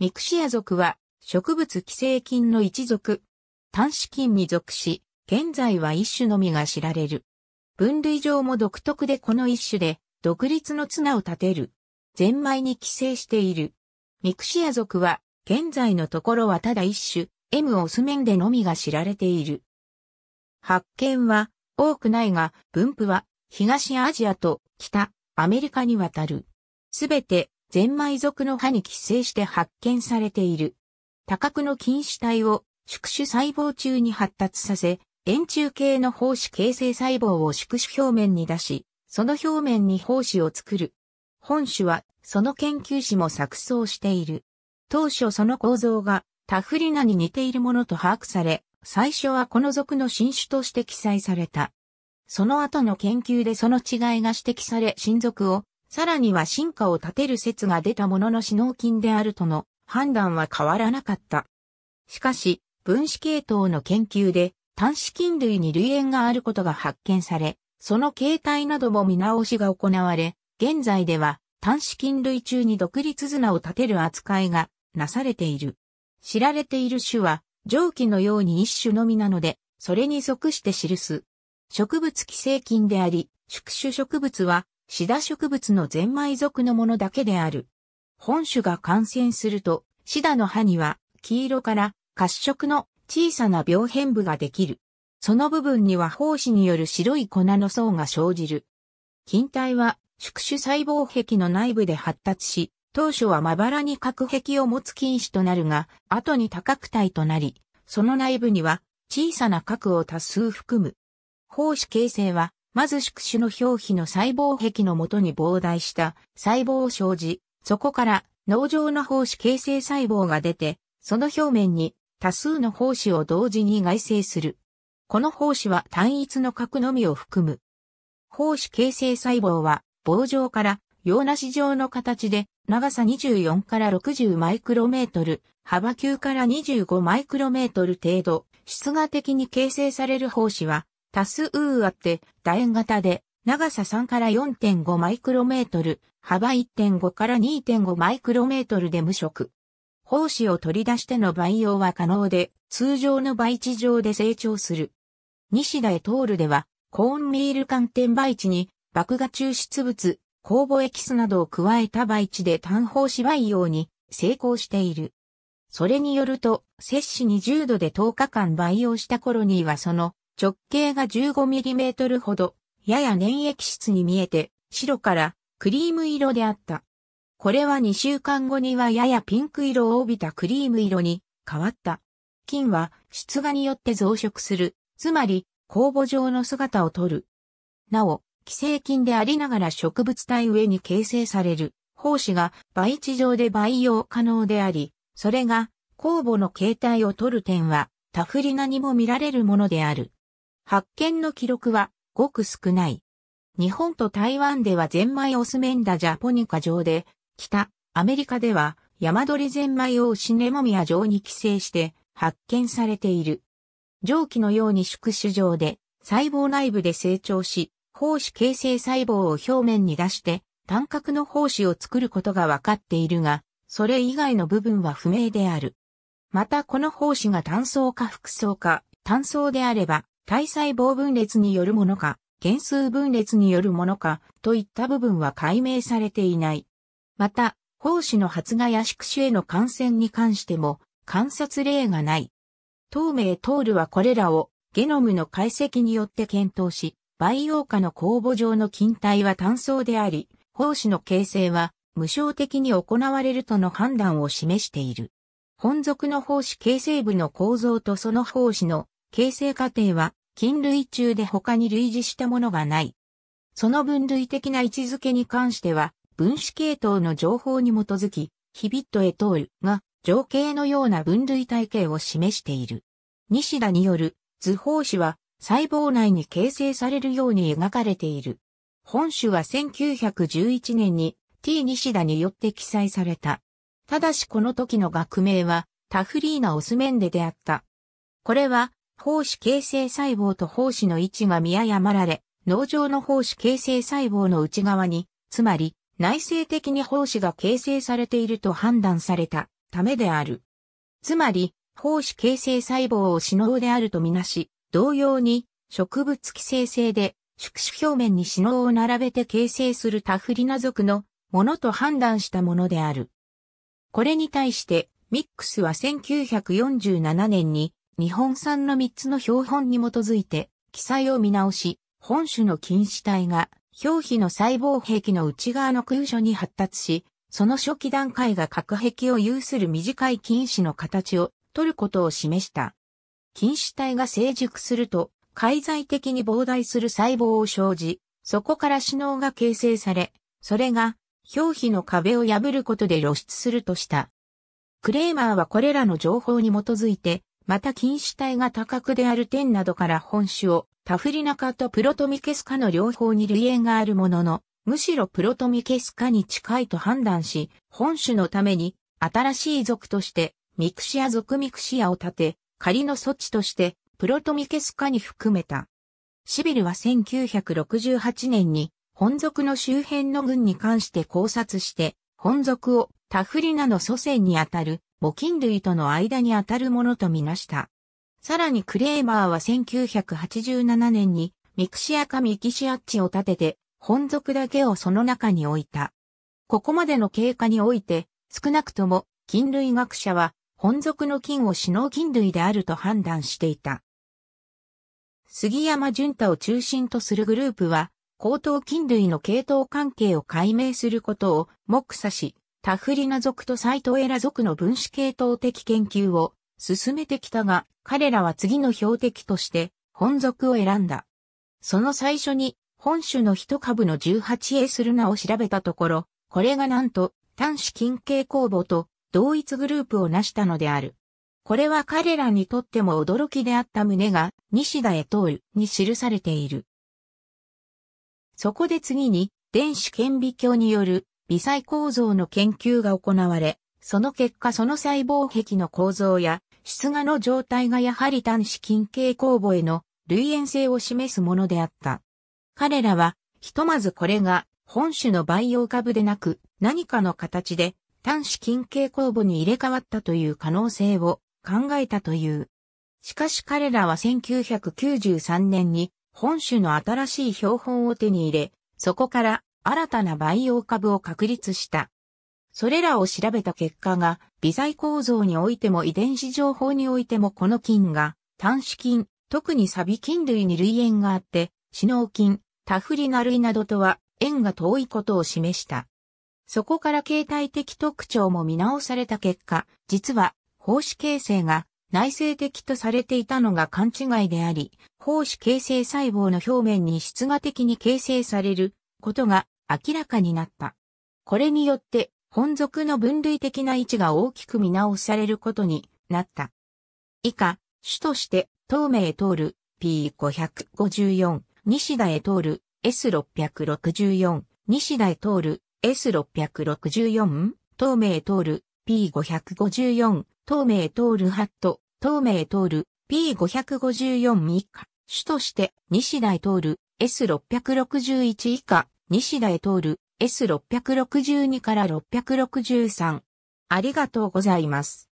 ミクシア属は植物寄生菌の一族。単子菌に属し、現在は一種のみが知られる。分類上も独特でこの一種で独立の綱を立てる。ゼンマイに寄生している。ミクシア属は現在のところはただ一種、M オスメンでのみが知られている。発見は多くないが、分布は東アジアと北アメリカに渡る。すべてゼンマイ属の葉に寄生して発見されている。多角の菌糸体を宿主細胞中に発達させ、円柱形の胞子形成細胞を宿主表面に出し、その表面に胞子を作る。本種は、その研究士も錯綜している。当初その構造がタフリナに似ているものと把握され、最初はこの属の新種として記載された。その後の研究でその違いが指摘され、新属をさらには進化を立てる説が出たものの死脳菌であるとの判断は変わらなかった。しかし、分子系統の研究で単子菌類に類縁があることが発見され、その形態なども見直しが行われ、現在では単子菌類中に独立綱を立てる扱いがなされている。知られている種は蒸気のように一種のみなので、それに即して記す。植物寄生菌であり、宿主植物はシダ植物のゼンマイ属のものだけである。本種が感染すると、シダの葉には黄色から褐色の小さな病変部ができる。その部分には胞子による白い粉の層が生じる。菌体は宿主細胞壁の内部で発達し、当初はまばらに核壁を持つ菌糸となるが、後に多角体となり、その内部には小さな核を多数含む。胞子形成はまず宿主の表皮の細胞壁のもとに膨大した細胞を生じ、そこから脳状の胞子形成細胞が出て、その表面に多数の胞子を同時に外生する。この胞子は単一の核のみを含む。胞子形成細胞は棒状から洋梨状の形で長さ24から60マイクロメートル、幅9から25マイクロメートル程度、質が的に形成される胞子は多数あって楕円型で長さ3から4.5マイクロメートル、幅1.5から2.5マイクロメートルで無色。胞子を取り出しての培養は可能で、通常の培地上で成長する。西田エトールでは、コーンミール寒天培地に、麦芽抽出物、酵母エキスなどを加えた培地で単胞子培養に成功している。それによると、摂氏20度で10日間培養した頃にはその直径が 15mm ほど、やや粘液質に見えて、白からクリーム色であった。これは2週間後にはややピンク色を帯びたクリーム色に変わった。菌は出芽によって増殖する、つまり酵母状の姿をとる。なお、寄生菌でありながら植物体上に形成される胞子が培地上で培養可能であり、それが酵母の形態をとる点はタフリナにも見られるものである。発見の記録はごく少ない。日本と台湾ではゼンマイオスメンダジャポニカ上で、北アメリカでは山鳥ゼンマイオオシネモミア上に寄生して発見されている。蒸気のように宿主上で細胞内部で成長し、胞子形成細胞を表面に出して単角の胞子を作ることが分かっているが、それ以外の部分は不明である。またこの胞子が単層か複層か、単層であれば体細胞分裂によるものか、原数分裂によるものか、といった部分は解明されていない。また、胞子の発芽や宿主への感染に関しても観察例がない。透明トールはこれらをゲノムの解析によって検討し、培養下の酵母状の菌体は単層であり、胞子の形成は無償的に行われるとの判断を示している。本属の胞子形成部の構造とその胞子の形成過程は、菌類中で他に類似したものがない。その分類的な位置づけに関しては、分子系統の情報に基づき、ヒビットエトールが情景のような分類体系を示している。西田による図法子は細胞内に形成されるように描かれている。本種は1911年に T 西田によって記載された。ただしこの時の学名はタフリーナオスメンデであった。これは胞子形成細胞と胞子の位置が見誤られ、脳状の胞子形成細胞の内側に、つまり内生的に胞子が形成されていると判断されたためである。つまり、胞子形成細胞を死脳であるとみなし、同様に植物寄生性で宿主表面に死脳を並べて形成するタフリナ属のものと判断したものである。これに対してミックスは1947年に日本産の3つの標本に基づいて記載を見直し、本種の菌糸体が表皮の細胞壁の内側の空所に発達し、その初期段階が核壁を有する短い菌糸の形を取ることを示した。菌糸体が成熟すると、介在的に膨大する細胞を生じ、そこから死脳が形成され、それが表皮の壁を破ることで露出するとした。クレーマーはこれらの情報に基づいて、また菌糸体が多角である点などから本種をタフリナ科とプロトミケス科の両方に類縁があるものの、むしろプロトミケス科に近いと判断し、本種のために新しい属としてミクシア属ミクシアを立て、仮の措置としてプロトミケス科に含めた。シビルは1968年に本属の周辺の群に関して考察して、本属をタフリナの祖先にあたる母菌類との間にあたるものとみなした。さらにクレーマーは1987年にミクシアかミキシアッチを立てて本族だけをその中に置いた。ここまでの経過において、少なくとも、菌類学者は、本族の菌を死脳菌類であると判断していた。杉山淳太を中心とするグループは、高等菌類の系統関係を解明することを目査し、タフリナ族とサイトエラ族の分子系統的研究を進めてきたが、彼らは次の標的として本族を選んだ。その最初に本種の一株の 18A する名を調べたところ、これがなんと端子近景酵母と同一グループを成したのである。これは彼らにとっても驚きであった旨が西田エトールに記されている。そこで次に電子顕微鏡による微細構造の研究が行われ、その結果その細胞壁の構造や質画の状態がやはり端子近景酵母への類縁性を示すものであった。彼らは、ひとまずこれが本種の培養株でなく何かの形で端子近景酵母に入れ替わったという可能性を考えたという。しかし彼らは1993年に本種の新しい標本を手に入れ、そこから新たな培養株を確立した。それらを調べた結果が、微細構造においても遺伝子情報においてもこの菌が、端子菌、特にサビ菌類に類縁があって、死脳菌、タフリナ類などとは縁が遠いことを示した。そこから形態的特徴も見直された結果、実は胞子形成が内生的とされていたのが勘違いであり、胞子形成細胞の表面に質が的に形成されることが明らかになった。これによって本属の分類的な位置が大きく見直されることになった。以下、主として透明通る P554 西田へ通る S664、西田へ通る S664、東名通る P554、東名通るハット、東名通る P554 以下、主として西田へ通る S661 以下、西田へ通る S662 から663。ありがとうございます。